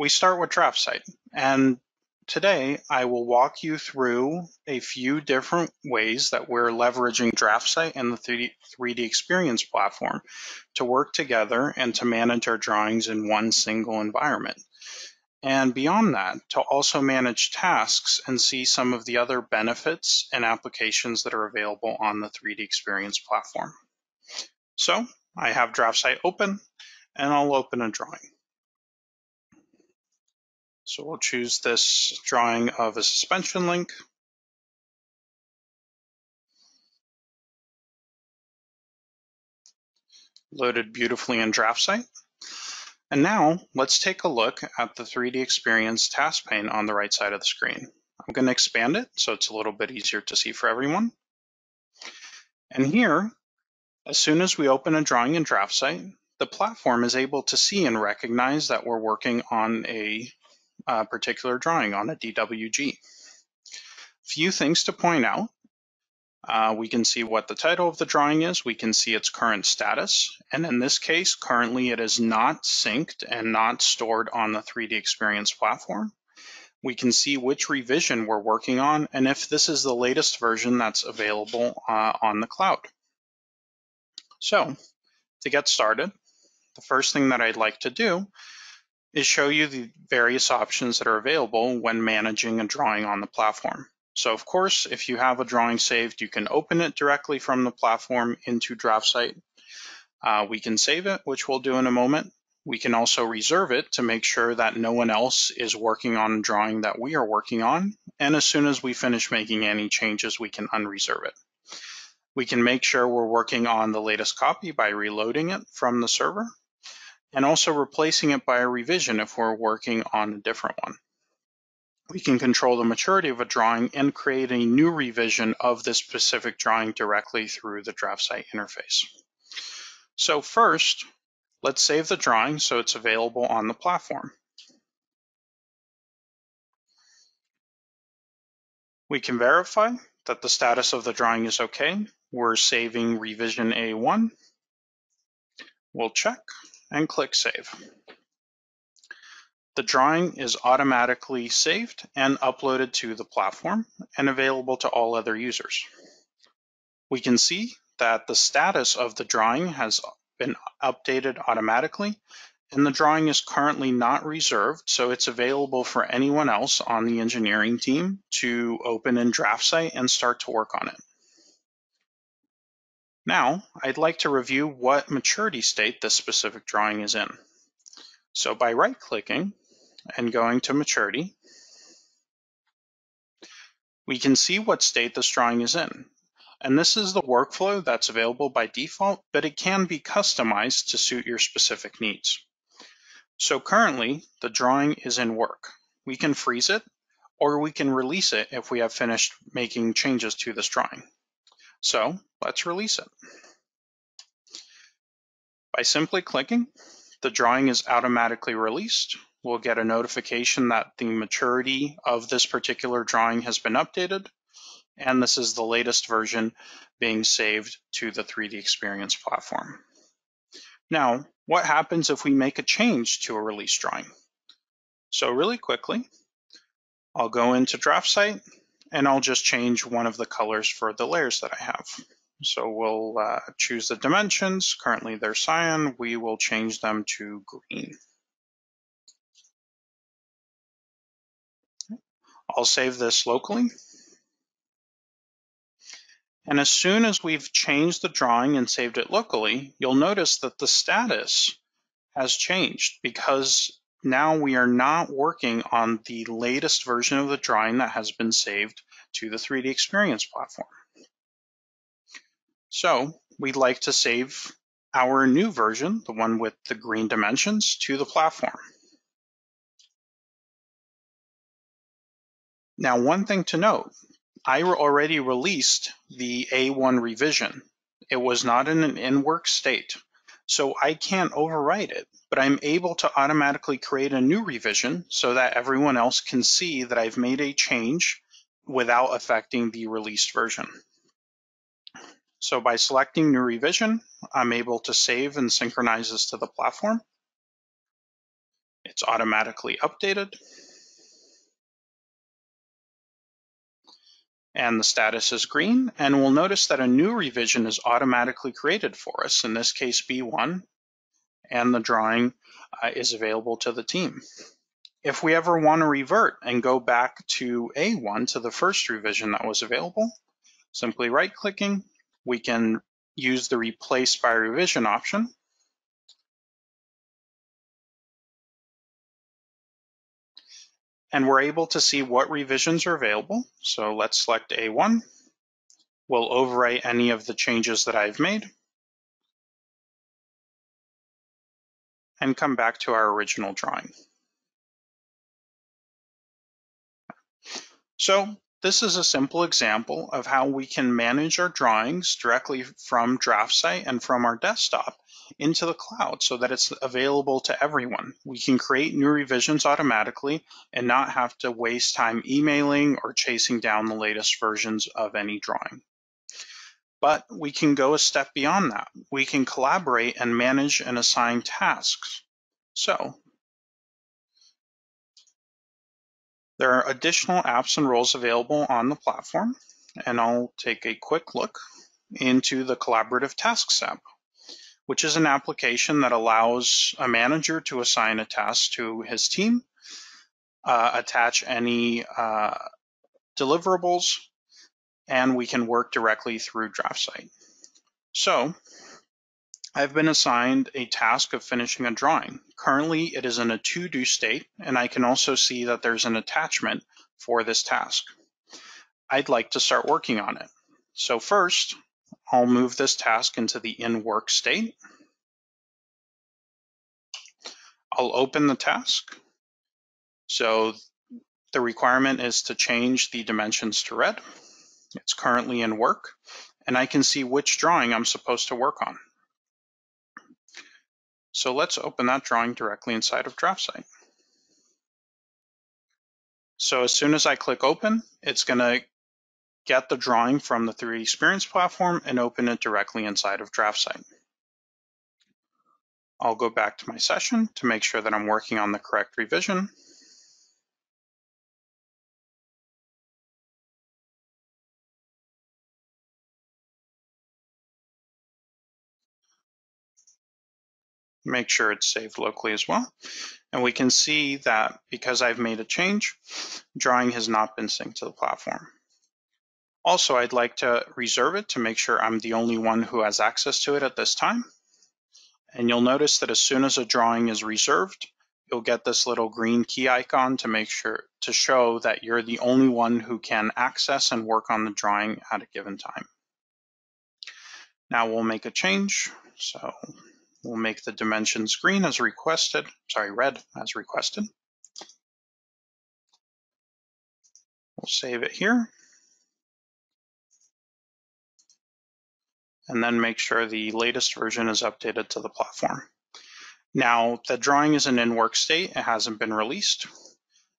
we start with DraftSight. And today I will walk you through a few different ways that we're leveraging DraftSight and the 3D, 3D Experience platform to work together and to manage our drawings in one single environment. And beyond that, to also manage tasks and see some of the other benefits and applications that are available on the 3D Experience platform. So I have DraftSight open and I'll open a drawing. So we'll choose this drawing of a suspension link. Loaded beautifully in DraftSight. And now let's take a look at the 3D Experience task pane on the right side of the screen. I'm going to expand it so it's a little bit easier to see for everyone. And here, as soon as we open a drawing in DraftSight, the platform is able to see and recognize that we're working on a uh, particular drawing on a DWG. Few things to point out. Uh, we can see what the title of the drawing is. We can see its current status. And in this case, currently it is not synced and not stored on the 3D Experience platform. We can see which revision we're working on and if this is the latest version that's available uh, on the cloud. So to get started, the first thing that I'd like to do is show you the various options that are available when managing a drawing on the platform. So of course, if you have a drawing saved, you can open it directly from the platform into DraftSight. Uh, we can save it, which we'll do in a moment. We can also reserve it to make sure that no one else is working on a drawing that we are working on. And as soon as we finish making any changes, we can unreserve it. We can make sure we're working on the latest copy by reloading it from the server and also replacing it by a revision if we're working on a different one. We can control the maturity of a drawing and create a new revision of this specific drawing directly through the DraftSight interface. So first, let's save the drawing so it's available on the platform. We can verify that the status of the drawing is okay. We're saving revision A1. We'll check and click Save. The drawing is automatically saved and uploaded to the platform and available to all other users. We can see that the status of the drawing has been updated automatically and the drawing is currently not reserved, so it's available for anyone else on the engineering team to open in DraftSight and start to work on it. Now, I'd like to review what maturity state this specific drawing is in. So by right-clicking and going to maturity, we can see what state this drawing is in. And this is the workflow that's available by default, but it can be customized to suit your specific needs. So currently, the drawing is in work. We can freeze it, or we can release it if we have finished making changes to this drawing. So let's release it. By simply clicking, the drawing is automatically released. We'll get a notification that the maturity of this particular drawing has been updated, and this is the latest version being saved to the 3D Experience platform. Now, what happens if we make a change to a release drawing? So really quickly, I'll go into DraftSight and I'll just change one of the colors for the layers that I have. So we'll uh, choose the dimensions. Currently they're cyan. We will change them to green. I'll save this locally. And as soon as we've changed the drawing and saved it locally, you'll notice that the status has changed because now we are not working on the latest version of the drawing that has been saved to the 3D Experience platform. So we'd like to save our new version, the one with the green dimensions, to the platform. Now, one thing to note, I already released the A1 revision. It was not in an in-work state, so I can't overwrite it but I'm able to automatically create a new revision so that everyone else can see that I've made a change without affecting the released version. So by selecting new revision, I'm able to save and synchronize this to the platform. It's automatically updated. And the status is green. And we'll notice that a new revision is automatically created for us, in this case B1, and the drawing uh, is available to the team. If we ever want to revert and go back to A1 to the first revision that was available, simply right clicking, we can use the replace by revision option. And we're able to see what revisions are available. So let's select A1. We'll overwrite any of the changes that I've made. And come back to our original drawing. So this is a simple example of how we can manage our drawings directly from DraftSight and from our desktop into the cloud so that it's available to everyone. We can create new revisions automatically and not have to waste time emailing or chasing down the latest versions of any drawing. But we can go a step beyond that. We can collaborate and manage and assign tasks. So There are additional apps and roles available on the platform, and I'll take a quick look into the Collaborative Tasks app, which is an application that allows a manager to assign a task to his team, uh, attach any uh, deliverables, and we can work directly through DraftSight. So I've been assigned a task of finishing a drawing. Currently, it is in a to-do state, and I can also see that there's an attachment for this task. I'd like to start working on it. So first, I'll move this task into the in work state. I'll open the task. So the requirement is to change the dimensions to red. It's currently in work, and I can see which drawing I'm supposed to work on. So let's open that drawing directly inside of DraftSight. So as soon as I click open, it's gonna get the drawing from the 3D Experience platform and open it directly inside of DraftSight. I'll go back to my session to make sure that I'm working on the correct revision. Make sure it's saved locally as well. And we can see that because I've made a change, drawing has not been synced to the platform. Also, I'd like to reserve it to make sure I'm the only one who has access to it at this time. And you'll notice that as soon as a drawing is reserved, you'll get this little green key icon to make sure to show that you're the only one who can access and work on the drawing at a given time. Now we'll make a change. So We'll make the dimensions green as requested, sorry, red as requested. We'll save it here. And then make sure the latest version is updated to the platform. Now, the drawing is an in-work state. It hasn't been released.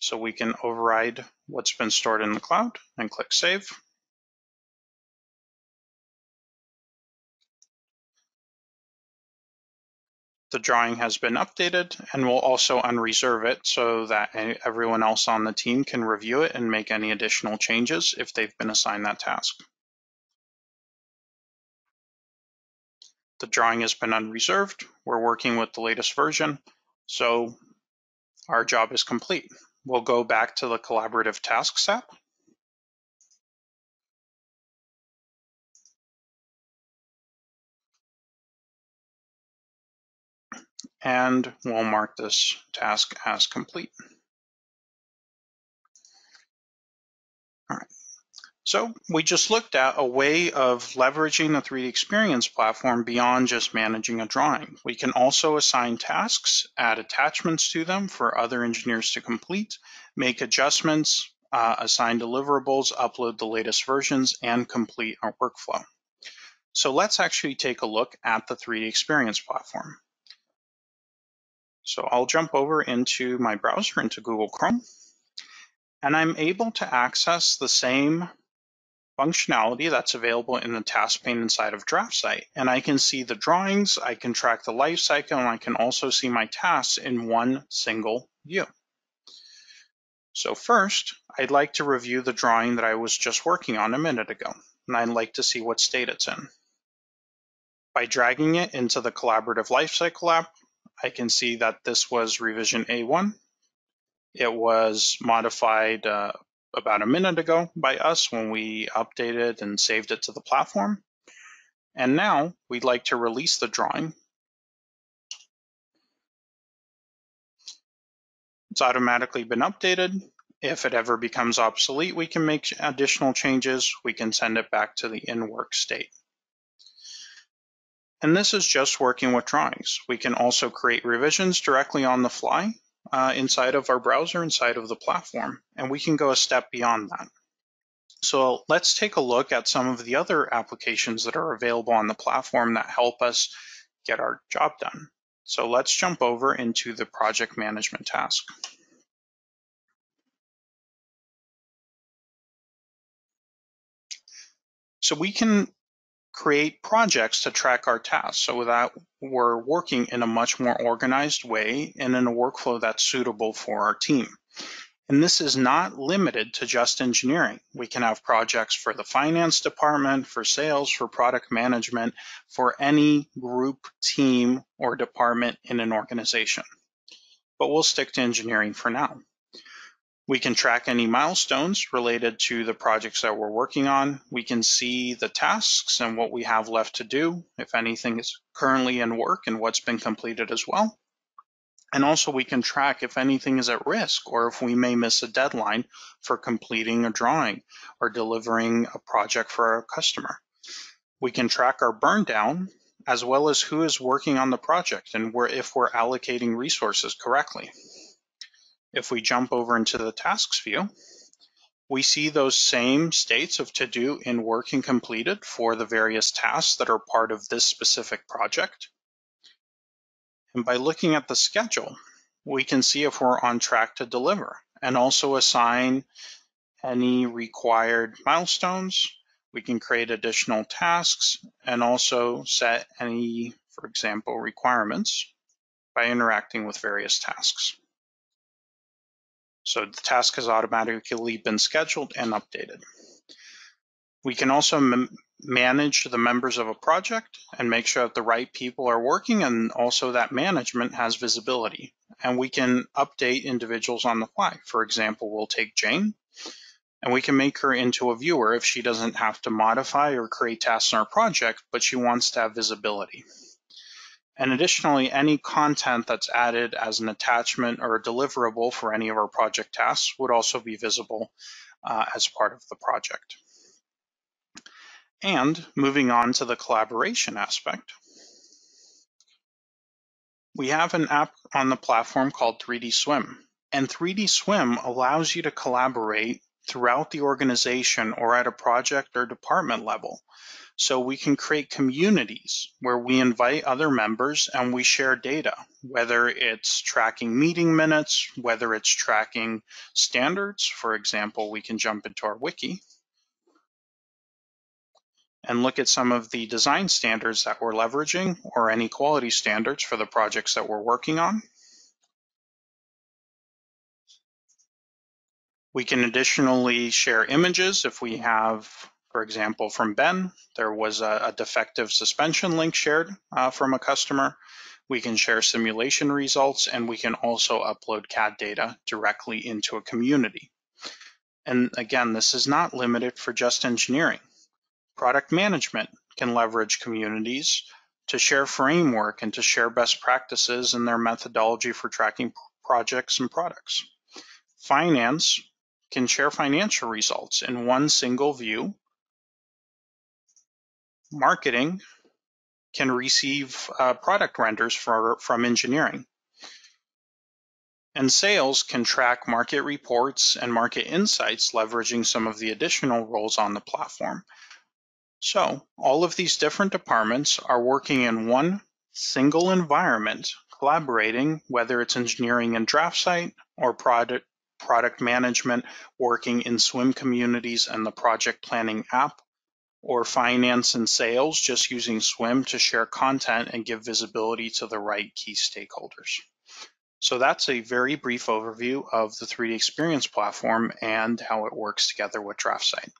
So we can override what's been stored in the cloud and click Save. The drawing has been updated and we'll also unreserve it so that everyone else on the team can review it and make any additional changes if they've been assigned that task. The drawing has been unreserved. We're working with the latest version, so our job is complete. We'll go back to the collaborative tasks app and we'll mark this task as complete. All right. So we just looked at a way of leveraging the 3D Experience platform beyond just managing a drawing. We can also assign tasks, add attachments to them for other engineers to complete, make adjustments, uh, assign deliverables, upload the latest versions, and complete our workflow. So let's actually take a look at the 3D Experience platform. So I'll jump over into my browser, into Google Chrome, and I'm able to access the same functionality that's available in the task pane inside of DraftSight. And I can see the drawings, I can track the life cycle, and I can also see my tasks in one single view. So first, I'd like to review the drawing that I was just working on a minute ago, and I'd like to see what state it's in. By dragging it into the Collaborative Lifecycle app, I can see that this was revision A1. It was modified uh, about a minute ago by us when we updated and saved it to the platform. And now we'd like to release the drawing. It's automatically been updated. If it ever becomes obsolete, we can make additional changes. We can send it back to the in-work state. And this is just working with drawings. We can also create revisions directly on the fly uh, inside of our browser, inside of the platform, and we can go a step beyond that. So let's take a look at some of the other applications that are available on the platform that help us get our job done. So let's jump over into the project management task. So we can create projects to track our tasks so that we're working in a much more organized way and in a workflow that's suitable for our team. And this is not limited to just engineering. We can have projects for the finance department, for sales, for product management, for any group, team, or department in an organization. But we'll stick to engineering for now. We can track any milestones related to the projects that we're working on. We can see the tasks and what we have left to do, if anything is currently in work and what's been completed as well. And also we can track if anything is at risk or if we may miss a deadline for completing a drawing or delivering a project for our customer. We can track our burn down as well as who is working on the project and where if we're allocating resources correctly. If we jump over into the tasks view, we see those same states of to do in work and completed for the various tasks that are part of this specific project. And by looking at the schedule, we can see if we're on track to deliver and also assign any required milestones. We can create additional tasks and also set any, for example, requirements by interacting with various tasks. So the task has automatically been scheduled and updated. We can also manage the members of a project and make sure that the right people are working and also that management has visibility. And we can update individuals on the fly. For example, we'll take Jane and we can make her into a viewer if she doesn't have to modify or create tasks in our project, but she wants to have visibility. And additionally, any content that's added as an attachment or a deliverable for any of our project tasks would also be visible uh, as part of the project. And moving on to the collaboration aspect, we have an app on the platform called 3DSwym. And 3DSwym allows you to collaborate throughout the organization or at a project or department level. So we can create communities where we invite other members and we share data, whether it's tracking meeting minutes, whether it's tracking standards. For example, we can jump into our wiki and look at some of the design standards that we're leveraging or any quality standards for the projects that we're working on. We can additionally share images if we have for example, from Ben, there was a, a defective suspension link shared uh, from a customer. We can share simulation results and we can also upload CAD data directly into a community. And again, this is not limited for just engineering. Product management can leverage communities to share framework and to share best practices and their methodology for tracking projects and products. Finance can share financial results in one single view marketing can receive uh, product renders for, from engineering. And sales can track market reports and market insights leveraging some of the additional roles on the platform. So all of these different departments are working in one single environment, collaborating, whether it's engineering and DraftSight or product, product management working in Swym communities and the project planning app, or finance and sales just using Swym to share content and give visibility to the right key stakeholders. So that's a very brief overview of the 3D Experience platform and how it works together with DraftSight.